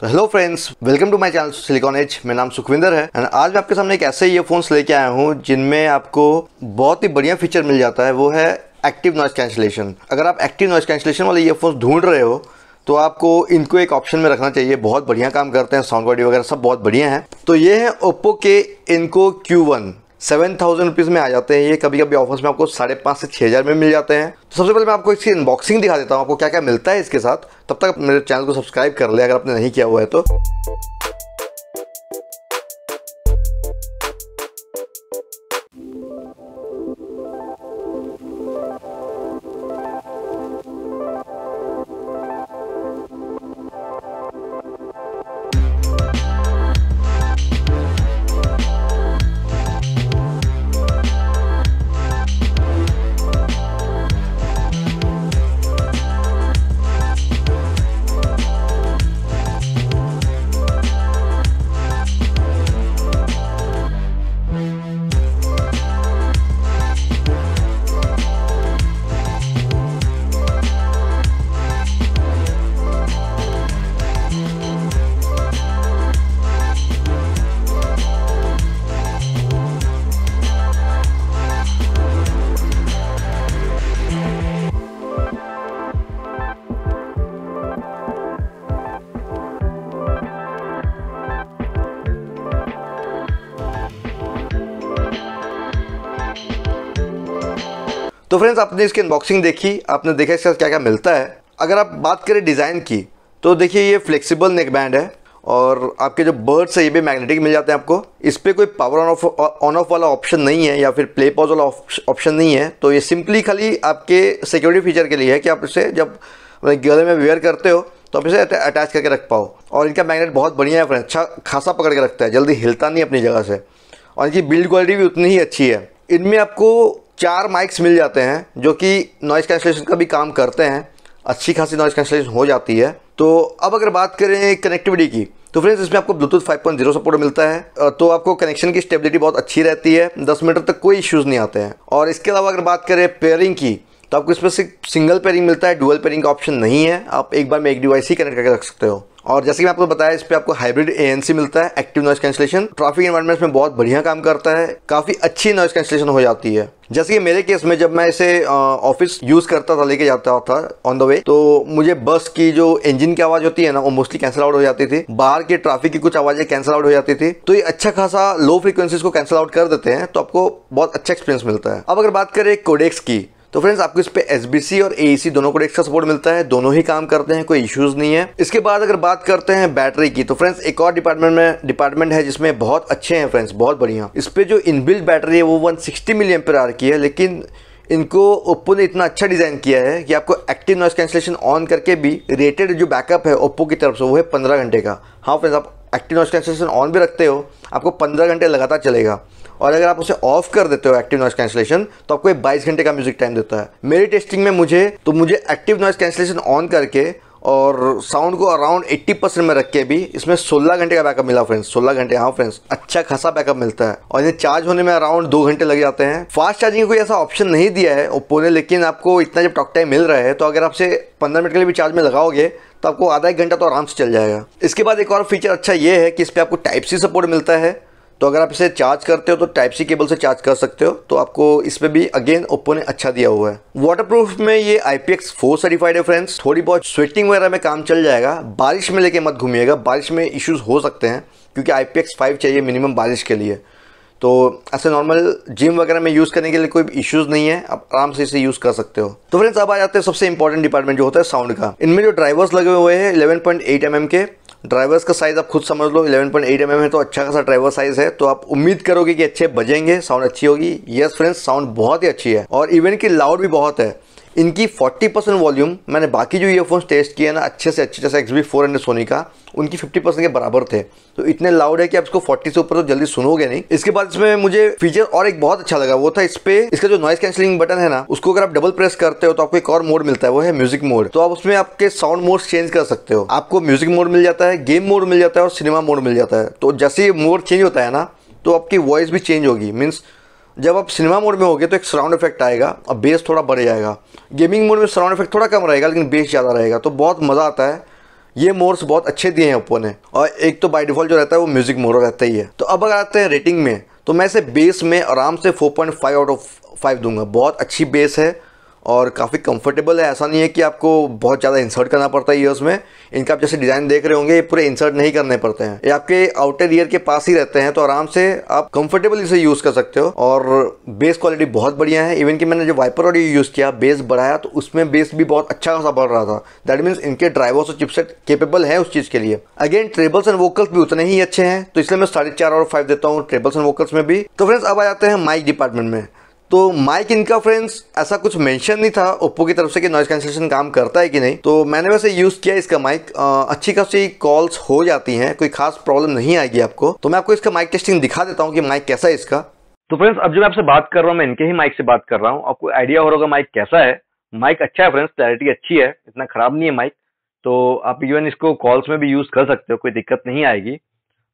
तो hello friends welcome to my channel Silicon Edge मेरा नाम सुखविंदर है एंड आज मैं आपके सामने एक ऐसे ईयरफोन्स लेके आया हूँ जिनमें आपको बहुत ही बढ़िया फीचर मिल जाता है, वो है एक्टिव नॉइस कैंसिलेशन अगर आप एक्टिव नॉइस कैंसिलेशन वाले ईयरफोन्स ढूंढ रहे हो तो आपको इनको एक ऑप्शन में रखना चाहिए। बहुत बढ़िया काम करते हैं साउंड क्वालिटी वगैरह सब बहुत बढ़िया है। तो ये है ओप्पो के Enco Q one seven thousand rupees में आ जाते हैं। ये कभी कभी ऑफर्स में आपको साढ़े पाँच से छः हज़ार में मिल जाते हैं। तो सबसे पहले मैं आपको इसकी अनबॉक्सिंग दिखा देता हूँ। आपको क्या क्या मिलता है इसके साथ। तब तक मेरे चैनल को सब्सक्राइब कर ले अगर आपने नहीं किया हुआ है तो। तो फ्रेंड्स आपने इसकी अनबॉक्सिंग देखी, आपने देखा इसके क्या क्या मिलता है। अगर आप बात करें डिज़ाइन की तो देखिए ये फ्लेक्सिबल नेक बैंड है और आपके जो बर्ड्स है, ये भी मैग्नेटिक मिल जाते हैं आपको। इस पर कोई power on off on off वाला ऑप्शन नहीं है या फिर प्ले पॉज वाला ऑप्शन नहीं है। तो ये सिंपली खाली आपके सिक्योरिटी फीचर के लिए है कि आप इसे जब गले में वेयर करते हो तो आप इसे अटैच करके रख पाओ। और इनका मैग्नेट बहुत बढ़िया है फ्रेंड अच्छा खासा पकड़ के रखता है, जल्दी हिलता नहीं अपनी जगह से। और इनकी बिल्ड क्वालिटी भी उतनी ही अच्छी है। इनमें आपको चार माइक्स मिल जाते हैं, जो कि नॉइज़ कैंसलेशन का भी काम करते हैं। अच्छी खासी नॉइज़ कैंसलेशन हो जाती है। तो अब अगर बात करें कनेक्टिविटी की तो फ्रेंड्स इसमें आपको ब्लूटूथ 5.0 सपोर्ट मिलता है। तो आपको कनेक्शन की स्टेबिलिटी बहुत अच्छी रहती है। 10 मीटर तक कोई इश्यूज़ नहीं आते हैं। और इसके अलावा अगर बात करें पेयरिंग की तो आपको इसमें सिंगल पेयरिंग मिलता है डुअल पेयरिंग का ऑप्शन नहीं है। आप एक बार में एक डिवाइस ही कनेक्ट करके रख सकते हो। और जैसे कि मैं आपको बताया, इस पर आपको हाइब्रिड ए मिलता है active noise cancellation traffic environment में बहुत बढ़िया काम करता है, काफ़ी अच्छी नॉइस कैंसलेशन हो जाती है। जैसे कि मेरे केस में जब मैं इसे ऑफ़िस यूज़ करता था, लेके जाता था ऑन द वे तो मुझे बस की जो इंजन की आवाज़ होती है ना, वो मोस्टली कैंसिल आउट हो जाती थी। बाहर के ट्रैफ़िक की कुछ आवाज़ें कैंसिल आउट हो जाती थी। तो ये अच्छा खासा लो फ्रिक्वेंसीज को कैंसिल आउट कर देते हैं तो आपको बहुत अच्छा एक्सपीरियंस मिलता है। अब अगर बात करें कोडेक्स की तो फ्रेंड्स आपको इस पे SBC और ए दोनों को का सपोर्ट मिलता है। दोनों ही काम करते हैं, कोई इश्यूज़ नहीं है। इसके बाद अगर बात करते हैं बैटरी की तो फ्रेंड्स एक और डिपार्टमेंट में डिपार्टमेंट है जिसमें बहुत अच्छे हैं फ्रेंड्स बहुत बढ़िया। इस पे जो इनबिल्ट बैटरी है, वो 160 सिक्सटी मिलियन पर आर की है, लेकिन इनको ओप्पो ने इतना अच्छा डिज़ाइन किया है कि आपको एक्टिव नॉइस कैंसिलेशन ऑन करके भी रेटेड जो बैकअप है ओप्पो की तरफ़ से, वो है पंद्रह घंटे का। हाँ फ्रेंड्स आप एक्टिव नॉइस कैंसिलेशन ऑन भी रखते हो आपको पंद्रह घंटे लगातार चलेगा। और अगर आप उसे ऑफ़ कर देते हो एक्टिव नॉइस कैंसिलेशन तो आपको बाईस घंटे का म्यूज़िक टाइम देता है। मेरी टेस्टिंग में मुझे तो मुझे एक्टिव नॉइस कैंसिलेशन ऑन करके और साउंड को अराउंड 80 परसेंट में रख के भी इसमें 16 घंटे का बैकअप मिला फ्रेंड्स 16 घंटे हाँ फ्रेंड्स अच्छा खासा बैकअप मिलता है। और ये चार्ज होने में अराउंड दो घंटे लग जाते हैं। फास्ट चार्जिंग कोई ऐसा ऑप्शन नहीं दिया है ओप्पो ने लेकिन आपको इतना जब टॉक टाइम मिल रहा है तो अगर आपसे पंद्रह मिनट के लिए भी चार्ज में लगाओगे तो आपको आधा एक घंटा तो आराम से चल जाएगा। इसके बाद एक और फीचर अच्छा ये है कि इस पर आपको टाइप सी सपोर्ट मिलता है। तो अगर आप इसे चार्ज करते हो तो टाइप सी केबल से चार्ज कर सकते हो। तो आपको इसमें भी अगेन ओप्पो ने अच्छा दिया हुआ है। वाटरप्रूफ में ये IPX4 फोर सर्टिफाइड है फ्रेंड्स थोड़ी बहुत स्वेटिंग वगैरह में काम चल जाएगा। बारिश में लेके मत घूमिएगा। बारिश में इश्यूज़ हो सकते हैं, क्योंकि आई IPX5 चाहिए मिनिमम बारिश के लिए। तो ऐसे नॉर्मल जिम वगैरह में यूज़ करने के लिए कोई इश्यूज़ नहीं है। आप आराम से इसे यूज़ कर सकते हो। तो फ्रेंड्स अब आ जाते हैं सबसे इंपॉर्टेंट डिपार्टमेंट जो होता है साउंड का। इनमें जो ड्राइवर्स लगे हुए हैं 11.8 पॉइंट mm के ड्राइवर्स का साइज़ आप खुद समझ लो 11.8 पॉइंट mm है तो अच्छा खासा ड्राइवर साइज़ है। तो आप उम्मीद करोगे कि अच्छे बजेंगे साउंड अच्छी होगी। यस फ्रेंड्स साउंड बहुत ही अच्छी है। और इवन की लाउड भी बहुत है। इनकी 40 परसेंट वॉल्यूम मैंने बाकी जो ईयरफोन्स टेस्ट किए ना, अच्छे से, अच्छे जैसे X B four hundred Sony का, उनकी 50 परसेंट के बराबर थे। तो इतने लाउड है कि आप इसको 40 से ऊपर तो जल्दी सुनोगे नहीं। इसके बाद इसमें मुझे फीचर और एक बहुत अच्छा लगा, वो था इस पे, इसका जो नॉइस कैंसिलिंग बटन है ना, उसको अगर आप डबल प्रेस करते हो तो आपको एक और मोड मिलता है, वो है म्यूज़िक मोड तो आप उसमें आपके साउंड मोड चेंज कर सकते हो। आपको म्यूज़िक मोड मिल जाता है गेम मोड मिल जाता है और सिनेमा मोड मिल जाता है। तो जैसे ये मोड चेंज होता है ना तो आपकी वॉइस भी चेंज होगी। मीन्स जब आप सिनेमा मोड में होगे तो एक सराउंड इफ़ेक्ट आएगा, और बेस थोड़ा बढ़ जाएगा। गेमिंग मोड में सराउंड इफ़ेक्ट थोड़ा कम रहेगा, लेकिन बेस ज़्यादा रहेगा। तो बहुत मज़ा आता है। ये मोड्स बहुत अच्छे दिए हैं ओप्पो ने। और एक तो बाय डिफ़ॉल्ट जो रहता है, वो म्यूज़िक मोड रहता ही है। तो अब अगर आते हैं रेटिंग में तो मैं इसे बेस में आराम से 4.5 आउट ऑफ़ 5 दूँगा। बहुत अच्छी बेस है। और काफ़ी कंफर्टेबल है। ऐसा नहीं है कि आपको बहुत ज़्यादा इंसर्ट करना पड़ता है ईयर्स में। इनका आप जैसे डिज़ाइन देख रहे होंगे, ये पूरे इंसर्ट नहीं करने पड़ते हैं। ये आपके आउटर ईयर के पास ही रहते हैं तो आराम से आप कंफर्टेबल इसे यूज़ कर सकते हो। और बेस क्वालिटी बहुत बढ़िया है। इवन कि मैंने जो वाइपर ऑडियो यूज़ किया बेस बढ़ाया तो उसमें बेस भी बहुत अच्छा खासा बढ़ रहा था। दैट मीन्स इनके ड्राइवर्स और चिपसेट केपेबल है उस चीज़ के लिए। अगेन ट्रेबल्स एंड वोकल्स भी उतने ही अच्छे हैं तो इसलिए मैं साढ़े चार और फाइव देता हूँ ट्रेबल्स एंड वोकल्स में भी। तो फ्रेंड्स अब आ जाते हैं माइक डिपार्टमेंट में। तो माइक इनका फ्रेंड्स, ऐसा कुछ मेंशन नहीं था, ओप्पो की तरफ़ से कि नॉइज़ कैंसिलेशन काम करता है कि नहीं। तो मैंने वैसे यूज़ किया इसका माइक अच्छी खासी कॉल्स हो जाती हैं, कोई खास प्रॉब्लम नहीं आएगी आपको। तो मैं आपको इसका माइक टेस्टिंग दिखा देता हूँ कि माइक कैसा है इसका। तो फ्रेंड्स अब जो मैं आपसे बात कर रहा हूँ, मैं इनके ही माइक से बात कर रहा हूँ। आपको आइडिया हो रहा होगा माइक कैसा है। माइक अच्छा है फ्रेंड्स क्लैरिटी अच्छी है, इतना खराब नहीं है माइक तो आप इवन इसको कॉल्स में भी यूज़ कर सकते हो, कोई दिक्कत नहीं आएगी।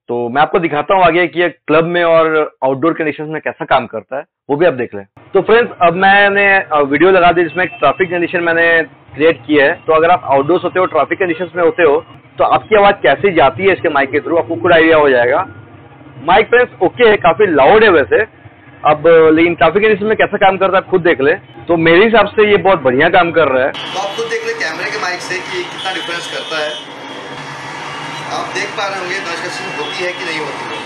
तो मैं आपको दिखाता हूँ आगे कि ये क्लब में और आउटडोर कंडीशन में कैसा काम करता है, वो भी आप देख लें। तो फ्रेंड्स अब मैंने वीडियो लगा दी जिसमें ट्रैफ़िक कंडीशन मैंने क्रिएट की है। तो अगर आप आउटडोर्स होते हो ट्रैफ़िक कंडीशन में होते हो तो आपकी आवाज़ कैसे जाती है इसके माइक के थ्रू आपको खुद आइडिया हो जाएगा। माइक फ्रेंड्स ओके है काफ़ी लाउड है वैसे। अब, लेकिन ट्रैफ़िक कंडीशन में कैसा काम करता है खुद देख ले। तो मेरे हिसाब से ये बहुत बढ़िया काम कर रहा है। तो आप खुद देख ले कैमरे के माइक से कि कितना डिफरेंस करता है। आप देख पा रहे होंगे नॉइस होती है कि नहीं होती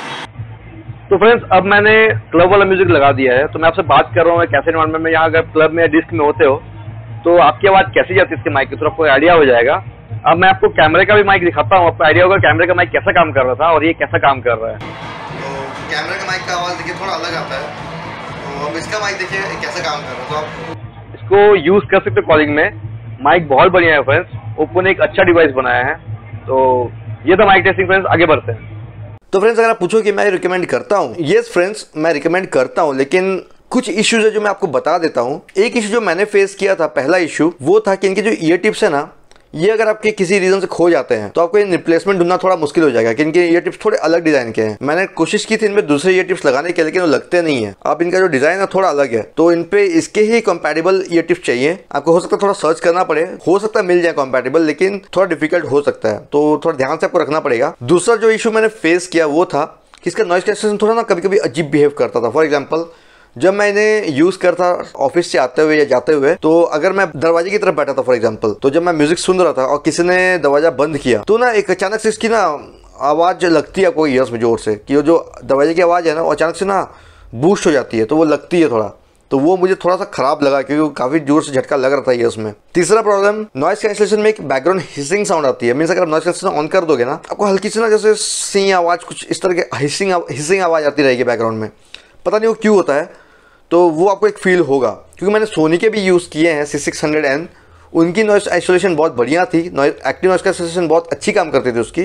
तो फ्रेंड्स अब मैंने क्लब वाला म्यूज़िक लगा दिया है तो मैं आपसे बात कर रहा हूँ कैसे इन्वायरमेंट में यहाँ अगर क्लब में डिस्क में होते हो तो आपकी आवाज़ कैसी जाती है इसके माइक की? तरफ़ आपको आइडिया हो जाएगा। अब मैं आपको कैमरे का भी माइक दिखाता हूँ आपको आइडिया होगा कैमरे का माइक कैसा काम कर रहा था और ये कैसा काम कर रहा है। तो कैमरे का माइक का आवाज़ देखिए थोड़ा अलग आता है। तो अब इसका माइक देखिए कैसा काम कर रहा है? तो आप इसको यूज़ कर सकते हो कॉलिंग में। माइक बहुत बढ़िया है फ्रेंड्स ओप्पो ने एक अच्छा डिवाइस बनाया है तो ये तो माइक टेस्टिंग फ्रेंड्स आगे बढ़ते हैं। तो फ्रेंड्स अगर आप पूछो कि मैं रिकमेंड करता हूँ ये फ्रेंड्स मैं रिकमेंड करता हूँ, लेकिन कुछ इश्यूज़ है जो मैं आपको बता देता हूँ। एक इशू जो मैंने फेस किया था, पहला इशू वो था कि इनके जो ईयर टिप्स है ना ये अगर आपके किसी रीजन से खो जाते हैं तो आपको रिप्लेसमेंट ढूंढना थोड़ा मुश्किल हो जाएगा, क्योंकि ये टिप्स थोड़े अलग डिज़ाइन के हैं। मैंने कोशिश की थी इनमें दूसरे ये टिप्स लगाने के, लेकिन वो लगते नहीं है। आप इनका जो डिज़ाइन है थोड़ा अलग है तो इन पे इसके ही कंपेटेबल ये टिप्स चाहिए। आपको हो सकता है थोड़ा सर्च करना पड़े। हो सकता है मिल जाए कंपेटेबल लेकिन थोड़ा डिफ़िकल्ट हो सकता है। तो थोड़ा ध्यान से आपको रखना पड़ेगा। दूसरा जो इशू मैंने फेस किया वो था कि इसका नॉइस कैंसिलेशन थोड़ा ना कभी कभी अजीब बिहेव करता था। फॉर एग्ज़ाम्पल जब मैं इन्हें यूज़ करता ऑफ़िस से आते हुए या जाते हुए तो अगर मैं दरवाजे की तरफ़ बैठा था फॉर एग्ज़ाम्पल तो जब मैं म्यूज़िक सुन रहा था और किसी ने दरवाज़ा बंद किया तो ना एक अचानक से इसकी ना आवाज़ लगती है कोई ईयर्स में ज़ोर से, कि वो जो दरवाजे की आवाज़ है ना, वो अचानक से ना बूस्ट हो जाती है तो वो लगती है थोड़ा। तो वो मुझे थोड़ा सा खराब लगा, क्योंकि काफ़ी ज़ोर से झटका लग रहा था ये उसमें तीसरा प्रॉब्लम नॉइस कैंसिलेशन में एक बैकग्राउंड हिसिंग साउंड आती है। मीन्स अगर नॉइस कैंसिलेशन ऑन कर दोगे ना, आपको हल्की सी ना जैसे सी आवाज़, कुछ इस तरह के हिसिंग हिसिंग आवाज़ आती रहेगी बैकग्राउंड में। पता नहीं वो क्यों होता है तो वो आपको एक फील होगा। क्योंकि मैंने सोनी के भी यूज़ किए हैं सी सिक्स हंड्रेड एन उनकी नॉइस आइसोलेशन बहुत बढ़िया थी एक्टिव नॉइस का आइसोलेशन बहुत अच्छी काम करती थी उसकी।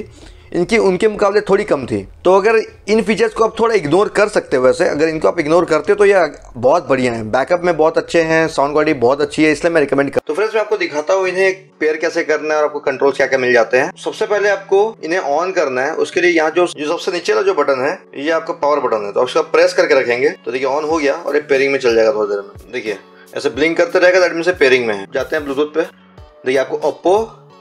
इनकी, उनके मुकाबले थोड़ी कम थी। तो अगर इन फीचर्स को आप थोड़ा इग्नोर कर सकते हो वैसे, अगर इनको आप इग्नोर करते हो तो ये बहुत बढ़िया है। बैकअप में बहुत अच्छे हैं साउंड क्वालिटी बहुत अच्छी है, इसलिए मैं रिकमेंड कर तो फ्रेंड्स मैं आपको दिखाता हूँ इन्हें पेयर कैसे करना है और आपको कंट्रोल क्या क्या मिल जाते हैं। सबसे पहले आपको इन्हें ऑन करना है। उसके लिए यहाँ जो जो सबसे नीचे वाला जो बटन है, ये आपका पावर बटन है। तो उसका प्रेस करके रखेंगे। तो देखिए ऑन हो गया और ये पेयरिंग में चल जाएगा थोड़ी देर में। देखिए, ऐसे ब्लिंक करते रहेगा दैट मीन से पेयरिंग में जाते हैं ब्लूटूथ पे। देखिए, आपको ओप्पो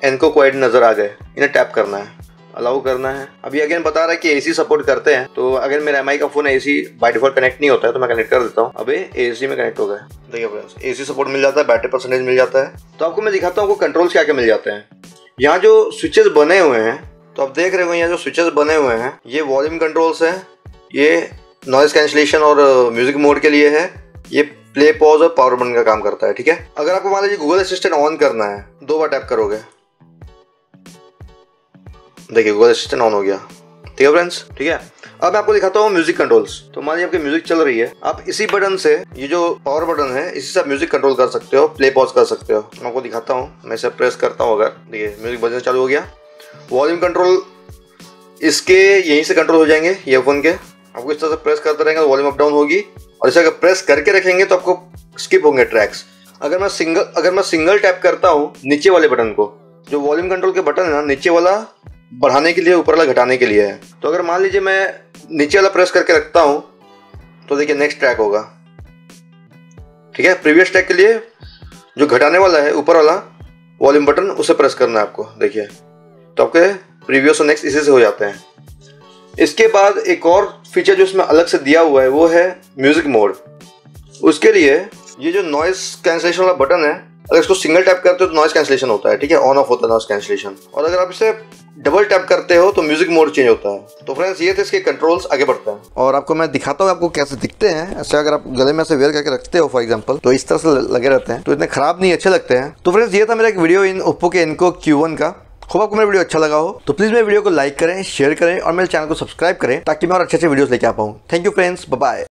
एनको क्वाइड नज़र आ गए। इन्हें टैप करना है। अलाउ करना है। अभी अगेन बता रहा है कि एसी सपोर्ट करते हैं तो अगर मेरा एम का phone AC by default connect नहीं होता है तो मैं कनेक्ट कर देता हूँ। अभी एसी में कनेक्ट हो गया। देखिए फ्रेंड्स एसी सपोर्ट मिल जाता है बैटरी परसेंटेज मिल जाता है। तो आपको मैं दिखाता हूँ कंट्रोल क्या क्या मिल जाते हैं। यहाँ जो स्विचेस बने हुए हैं तो आप देख रहे हो यहाँ जो स्विचेस बने हुए हैं, ये वॉल्यूम कंट्रोल्स है, ये नॉइज़ कैंसिलेशन और म्यूज़िक मोड के लिए है, ये प्ले पॉज और पावर बटन का काम करता है, ठीक है? अगर आपको मान लीजिए गूगल असिस्टेंट ऑन करना है, दो बार टैप करोगे देखिए गूगल असिस्टेंट ऑन हो गया। ठीक है फ्रेंड्स ठीक है? अब मैं आपको दिखाता हूँ म्यूज़िक कंट्रोल्स तो मान लीजिए आपकी म्यूज़िक चल रही है। आप इसी बटन से, ये जो पावर बटन है, इसी से आप म्यूज़िक कंट्रोल कर सकते हो प्ले पॉज कर सकते हो। मैं आपको दिखाता हूँ। मैं इसे प्रेस करता हूँ अगर। देखिए म्यूज़िक बजन चालू हो गया। वॉल्यूम कंट्रोल इसके यहीं से कंट्रोल हो जाएँगे ईयरफोन के। आपको इस तरह से प्रेस करते रहेंगे तो वॉल्यूम अप डाउन होगी। और इसे अगर प्रेस करके रखेंगे तो आपको स्किप होंगे ट्रैक्स अगर मैं सिंगल अगर मैं सिंगल टैप करता हूँ नीचे वाले बटन को, जो वॉल्यूम कंट्रोल के बटन है ना, नीचे वाला बढ़ाने के लिए, ऊपर वाला घटाने के लिए है। तो अगर मान लीजिए मैं नीचे वाला प्रेस करके रखता हूँ तो देखिए नेक्स्ट ट्रैक होगा। ठीक है? प्रीवियस ट्रैक के लिए जो घटाने वाला है, ऊपर वाला वॉल्यूम बटन उसे प्रेस करना है आपको, देखिए। तो आपके प्रीवियस और नेक्स्ट इसी से हो जाते हैं। इसके बाद एक और फीचर जो इसमें अलग से दिया हुआ है, वो है म्यूज़िक मोड उसके लिए ये जो नॉइस कैंसिलेशन वाला बटन है, अगर इसको सिंगल टैप करते हो तो नॉइस कैंसिलेशन होता है, ठीक है? ऑन ऑफ़ होता है नॉइस कैंसिलेशन और अगर आप इसे डबल टैप करते हो तो म्यूज़िक मोड चेंज होता है। तो फ्रेंड्स ये थे इसके कंट्रोल्स आगे बढ़ते हैं। और आपको मैं दिखाता हूँ आपको कैसे दिखते हैं। ऐसे अगर आप गले में से वेयर करके रखते हो फॉर एग्ज़ाम्पल तो इस तरह से लगे रहते हैं। तो इतने खराब नहीं, अच्छे लगते हैं। तो फ्रेंड्स ये था मेरा एक वीडियो इन ओप्पो के इनको क्यू का। होप आपको मेरा वीडियो अच्छा लगा हो तो प्लीज़ मेरे वीडियो को लाइक करें शेयर करें और मेरे चैनल को सब्सक्राइब करें, ताकि मैं और अच्छे अच्छे वीडियोस लेके आ पाऊँ। Thank you friends bye